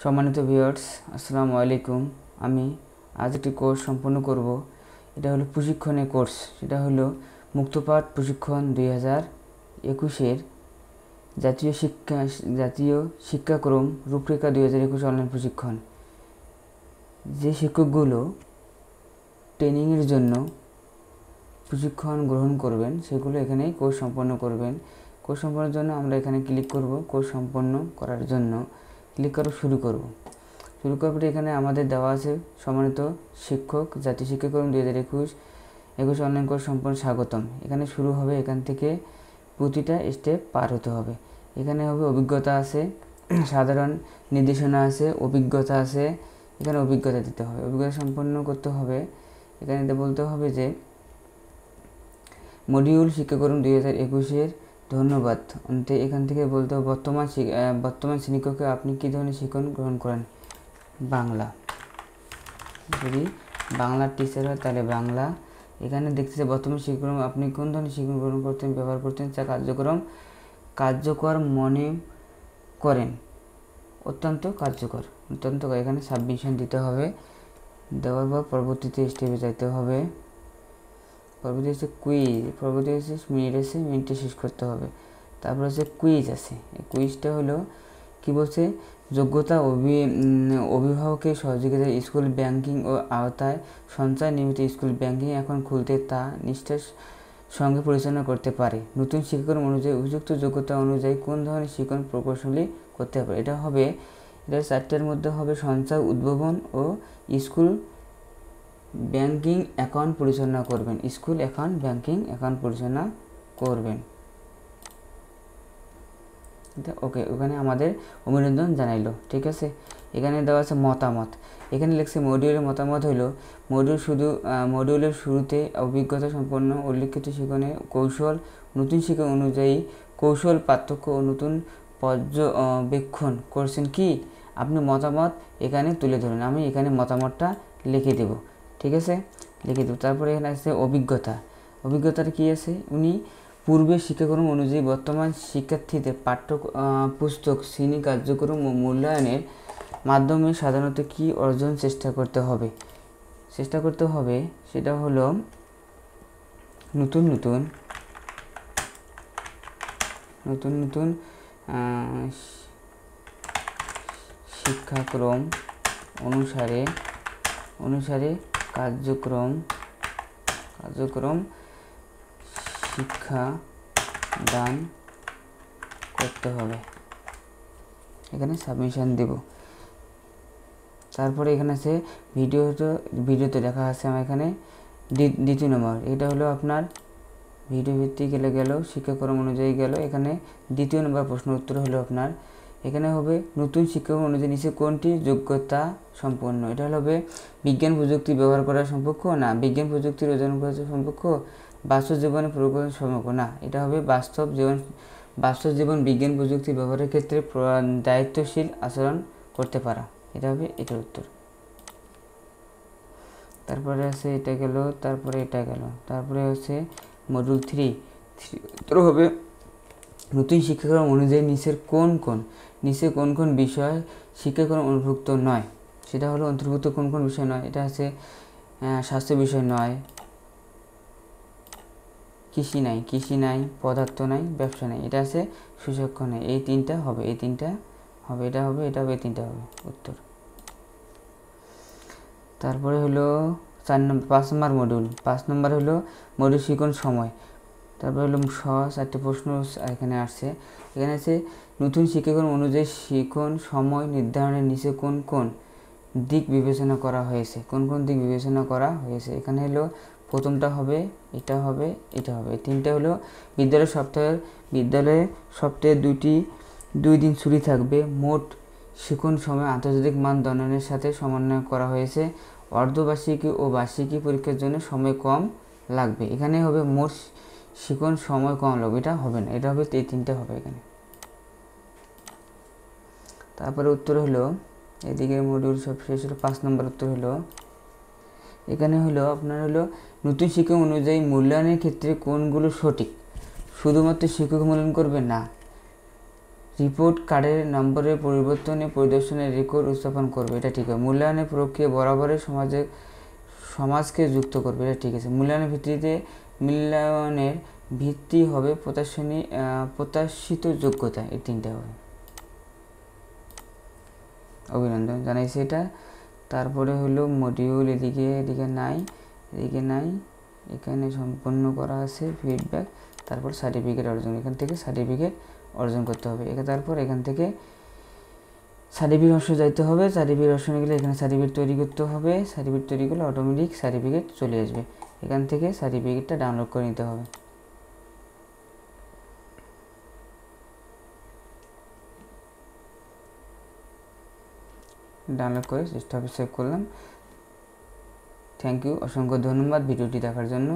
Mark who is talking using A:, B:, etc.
A: সম্মানিত ভিউয়ার্স আসসালামু আলাইকুম। আমি আজ একটি কোর্স সম্পন্ন করব। এটা হলো প্রশিক্ষণের কোর্স সেটা হলো মুক্তপাঠ প্রশিক্ষণ দুই হাজার একুশের জাতীয় শিক্ষা, জাতীয় শিক্ষাক্রম রূপরেখা দুই হাজার একুশ অনলাইন প্রশিক্ষণ। যে শিক্ষকগুলো ট্রেনিংয়ের জন্য প্রশিক্ষণ গ্রহণ করবেন, সেগুলো এখানেই কোর্স সম্পন্ন করবেন। কোর্স সম্পন্নের জন্য আমরা এখানে ক্লিক করব। কোর্স সম্পন্ন করার জন্য ক্লিক করে, শুরু করব শুরু করার পরে এখানে আমাদের দেওয়া আছে সম্মানিত শিক্ষক জাতীয় শিক্ষাক্রম দুই হাজার একুশ একুশ অনলাইন কোর্স সম্পন্ন স্বাগতম। এখানে শুরু হবে, এখান থেকে প্রতিটা স্টেপ পার হতে হবে। এখানে হবে অভিজ্ঞতা আছে, সাধারণ নির্দেশনা আছে, অভিজ্ঞতা আছে, এখানে অভিজ্ঞতা দিতে হবে। অভিজ্ঞতা সম্পন্ন করতে হবে। এখানে বলতে হবে যে মডিউল শিক্ষাক্রম দুই হাজার একুশের ধন্যবাদ। এখান থেকে বলতে বর্তমান বর্তমান শ্রেণীকক্ষে আপনি কী ধরনের শিক্ষণ গ্রহণ করেন? বাংলা। যদি বাংলার টিচার হয়, তাহলে বাংলা। এখানে দেখতেছে, বর্তমান শিক্ষাক্রম, আপনি কোন ধরনের শিক্ষণ গ্রহণ করতেন, ব্যবহার করতেন যা কার্যক্রম কার্যকর মনে করেন। অত্যন্ত কার্যকর। অত্যন্ত এখানে সাবমিশন দিতে হবে। দেওয়ার পর পরবর্তীতে স্টেপে যাইতে হবে। পরবর্তী হচ্ছে কুইজ পরবর্তী হচ্ছে মিনিট আছে মিনিটটা শেষ করতে হবে। তারপর হচ্ছে কুইজ আছে। কুইজটা হলো কি বলছে? যোগ্যতা অভি অভিভাবকের সহযোগিতা স্কুল ব্যাংকিং ও আওতায় সঞ্চয় নিয়মিত স্কুল ব্যাংকিং এখন খুলতে তা নিষ্ঠার সঙ্গে পরিচালনা করতে পারে। নতুন শিক্ষাক্রম অনুযায়ী উপযুক্ত যোগ্যতা অনুযায়ী কোন ধরনের শিক্ষণ প্রকৌশলী করতে পারে? এটা হবে, এটা চারটের মধ্যে হবে সঞ্চয়, উদ্ভাবন ও স্কুল ব্যাংকিং অ্যাকাউন্ট পরিচালনা করবেন, স্কুল অ্যাকাউন্ট ব্যাংকিং অ্যাকাউন্ট পরিচালনা করবেন। ওকে, ওখানে আমাদের অভিনন্দন জানাইলো, ঠিক আছে? এখানে দেওয়া আছে মতামত। এখানে লিখছে মডিউলের মতামত হলো মডিউল শুধু মডিউলের শুরুতে অভিজ্ঞতা সম্পন্ন, উল্লিখিত শিক্ষণে কৌশল, নতুন শিক্ষা অনুযায়ী কৌশল, পার্থক্য ও নতুন পর্যবেক্ষণ। করছেন কি? আপনি মতামত এখানে তুলে ধরুন, আমি এখানে মতামতটা লিখে দেব। ঠিক আছে? লিখে দেব তারপরে এখানে আছে অভিজ্ঞতা। অভিজ্ঞতার কি আছে? উনি পূর্বের শিক্ষাক্রম অনুযায়ী বর্তমান শিক্ষার্থীদের পাঠ্য পুস্তক, শ্রেণি কার্যক্রম ও মূল্যায়নের মাধ্যমে সাধারণত কি অর্জন চেষ্টা করতে হবে? চেষ্টা করতে হবে সেটা হলো নতুন নতুন নতুন নতুন শিক্ষাক্রম অনুসারে অনুসারে কার্যক্রম কার্যক্রম শিক্ষা দান করতে হবে। এখানে সাবমিশন দেব। তারপরে এখানে আছে ভিডিও তো ভিডিওতে দেখা আছে আমার এখানে দ্বিতীয় নম্বর। এটা হলো আপনার ভিডিও ভিত্তিক গেলে, গেল, শিক্ষাক্রম অনুযায়ী গেল। এখানে দ্বিতীয় নম্বর প্রশ্ন উত্তর হলো আপনার এখানে হবে নতুন শিক্ষক অনুযায়ী নিচে কোনটি যোগ্যতা সম্পন্ন? এটা হবে বিজ্ঞান প্রযুক্তি ব্যবহার করার সম্পর্ক না? বিজ্ঞান প্রযুক্তির ওজন করার সম্পর্ক? বাস্তব জীবনে প্রয়োগ সম্পর্ক না? এটা হবে বাস্তব জীবন বাস্তব জীবন বিজ্ঞান প্রযুক্তি ব্যবহারের ক্ষেত্রে দায়িত্বশীল আচরণ করতে পারা। এটা হবে এটার উত্তর। তারপরে আছে এটা গেল, তারপরে এটা গেল, তারপরে হচ্ছে মডুল থ্রি উত্তর হবে নতুন শিক্ষাক্রম অনুযায়ী নিচের কোন কোন, নিচে কোন কোন বিষয় শিক্ষাক্রম অন্তর্ভুক্ত নয়। সেটা হলো অন্তর্ভুক্ত কোন কোন বিষয় নয়, এটা আছে স্বাস্থ্য বিষয় নয়। কৃষি নাই কৃষি নাই, পদার্থ নাই, ব্যবসা নাই, এটা আছে সুশক্ষ নাই এই তিনটা হবে, এই তিনটা হবে, এটা হবে এটা হবে, এই তিনটা হবে, উত্তর। তারপরে হলো চার নম্বর পাঁচ নম্বর মডিউল পাঁচ নম্বর হলো মডিউল শিখন সময়। তারপরে হলো স, চারটে প্রশ্ন এখানে আসছে। এখানে আছে, নতুন শিক্ষাক্রম অনুযায়ী শিখন সময় নির্ধারণের নিচে কোন কোন দিক বিবেচনা করা হয়েছে? কোন কোন দিক বিবেচনা করা হয়েছে? এখানে হলো প্রথমটা হবে, এটা হবে এটা হবে। তিনটা হলো বিদ্যালয় সপ্তাহের, বিদ্যালয়ে সপ্তাহে দুটি দুই দিন ছুটি থাকবে। মোট শিখন সময় আন্তর্জাতিক মানদণ্ডের সাথে সমন্বয় করা হয়েছে। অর্ধবার্ষিকী ও বার্ষিকী পরীক্ষার জন্য সময় কম লাগবে। এখানে হবে মোট শিখন সময় কম লাগবে, এটা হবে না, এটা হবে এই তিনটে হবে এখানে। তারপরে উত্তর হলো এদিকে মডিউল সব শেষ হলো, পাঁচ নম্বর উত্তর হলো, এখানে হলো আপনার হলো নতুন শিক্ষক অনুযায়ী মূল্যায়নের ক্ষেত্রে কোনগুলো সঠিক? শুধুমাত্র শিক্ষক মূল্যায়ন করবে না রিপোর্ট কার্ডের নম্বরের পরিবর্তনে পরিদর্শনের রেকর্ড উপস্থাপন করবে, এটা ঠিক আছে। মূল্যায়নের প্রক্রিয়া বরাবরের সমাজে, সমাজকে যুক্ত করবে, এটা ঠিক আছে। মূল্যায়নের ভিত্তিতে মূল্যায়নের ভিত্তি হবে প্রত্যাশনী প্রত্যাশিত যোগ্যতা এই তিনটে হবে। অভিনন্দন, জানাইছি এটা। তারপরে হলো মডিউল এদিকে এদিকে নাই এদিকে নাই। এখানে সম্পন্ন করা আছে ফিডব্যাক তারপর সার্টিফিকেট অর্জন। এখান থেকে সার্টিফিকেট অর্জন করতে হবে। এখানে তারপর এখান থেকে সার্টিফিকেট অপশন যাইতে হবে। সার্টিফিকেট অপশনে গেলে এখানে সার্টিফিকেট তৈরি করতে হবে। সার্টিফিকেট তৈরি করলে অটোমেটিক সার্টিফিকেট চলে আসবে। এখান থেকে সার্টিফিকেটটা ডাউনলোড করে নিতে হবে। ডাউনলোড করে ডেস্কটপে সেভ করলাম। থ্যাংক ইউ অসংখ্য ধন্যবাদ ভিডিওটি দেখার জন্য।